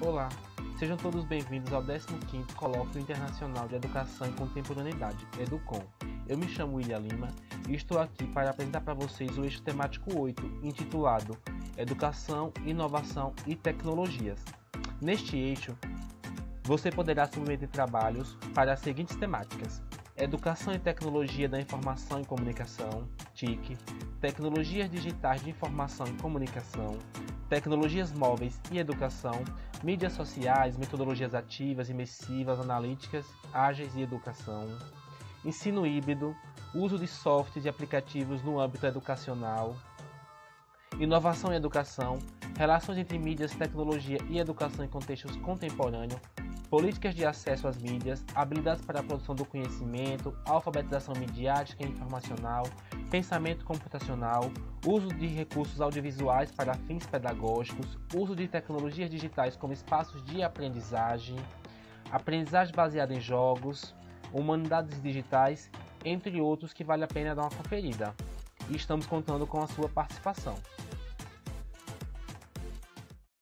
Olá, sejam todos bem-vindos ao 15º Colóquio Internacional de Educação e Contemporaneidade, EDUCOM. Eu me chamo William Lima e estou aqui para apresentar para vocês o eixo temático 8, intitulado Educação, Inovação e Tecnologias. Neste eixo, você poderá submeter trabalhos para as seguintes temáticas: Educação e Tecnologia da Informação e Comunicação, TIC, Tecnologias Digitais de Informação e Comunicação, Tecnologias Móveis e Educação, Mídias Sociais, Metodologias Ativas, Imersivas, Analíticas, Ágeis e Educação, Ensino Híbrido, Uso de softwares e aplicativos no âmbito educacional, Inovação e Educação, Relações entre Mídias, Tecnologia e Educação em contextos contemporâneos, políticas de acesso às mídias, habilidades para a produção do conhecimento, alfabetização midiática e informacional, pensamento computacional, uso de recursos audiovisuais para fins pedagógicos, uso de tecnologias digitais como espaços de aprendizagem, aprendizagem baseada em jogos, humanidades digitais, entre outros que vale a pena dar uma conferida. E estamos contando com a sua participação.